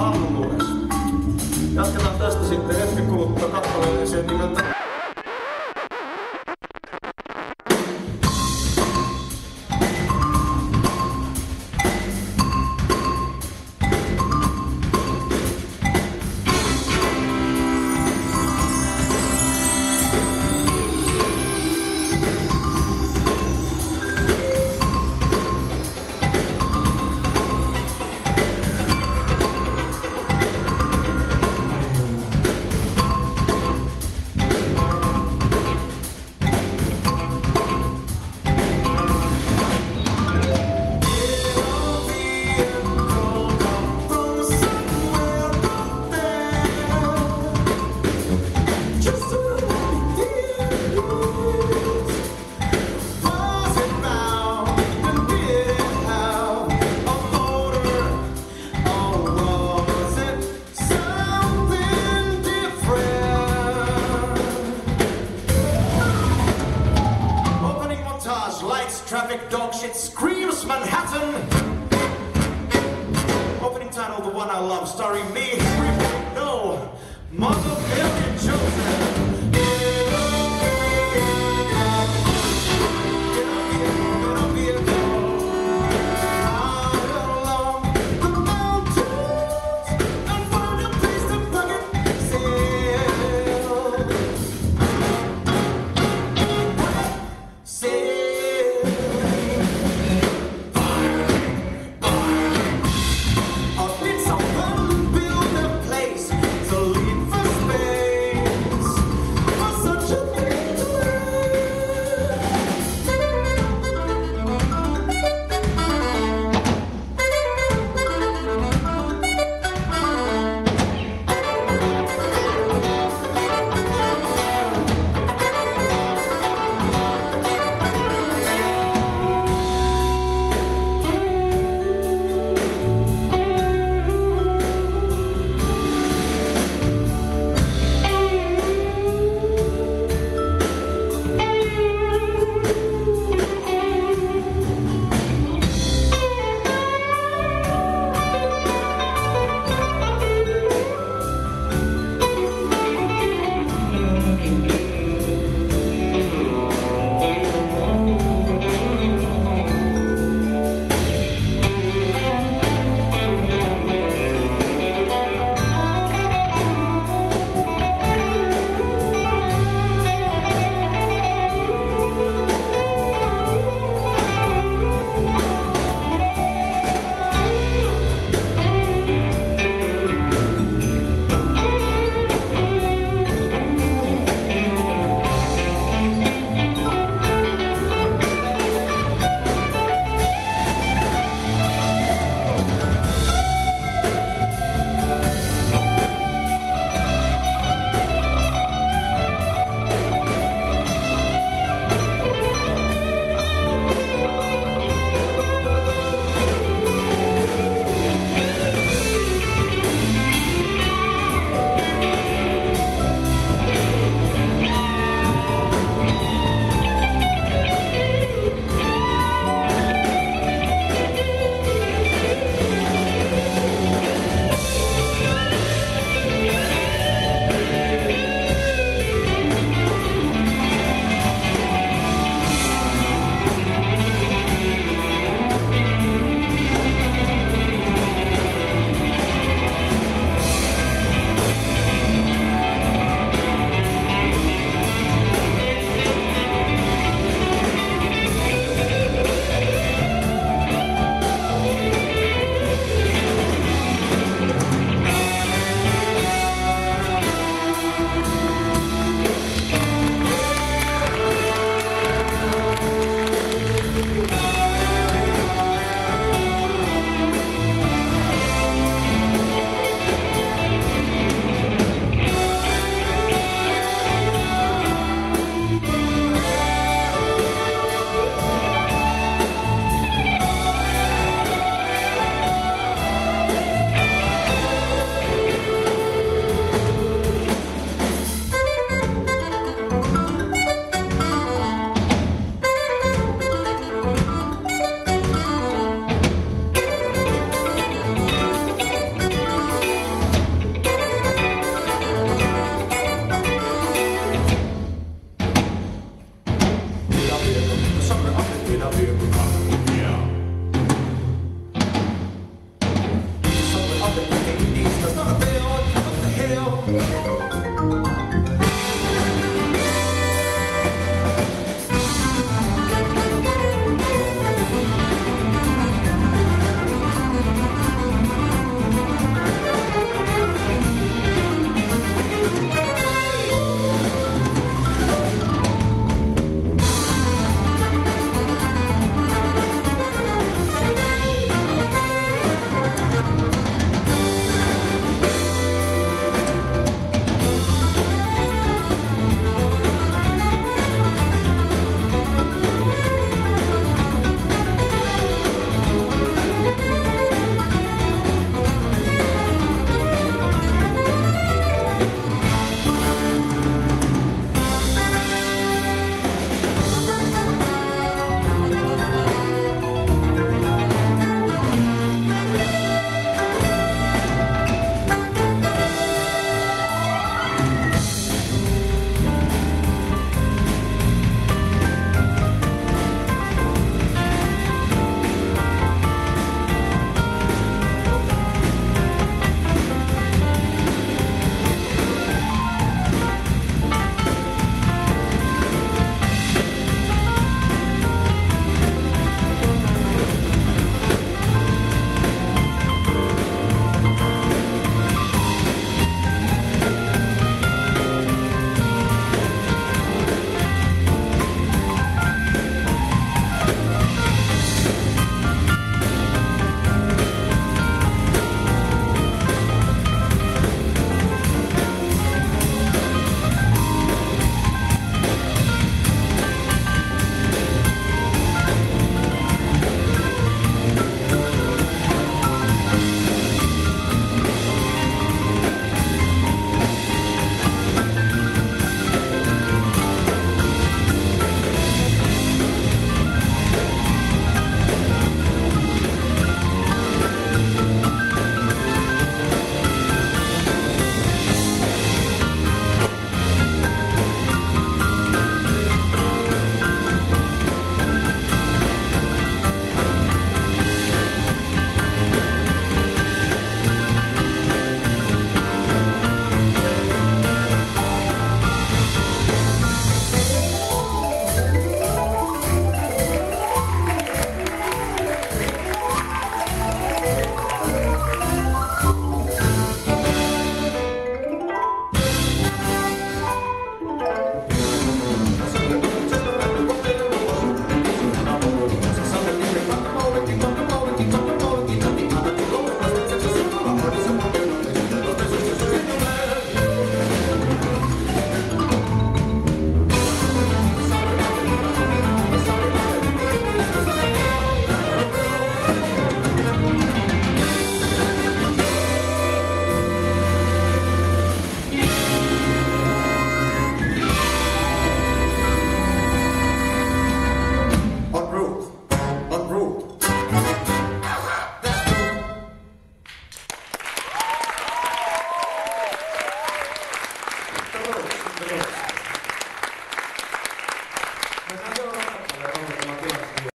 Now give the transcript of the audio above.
Ammues. Jatketaan tästä sitten hetken kuluttua kappaleeseen nimeltä traffic, dog shit, screams, Manhattan. Opening title, The One I Love, starring me, No, Mother Mary Joseph.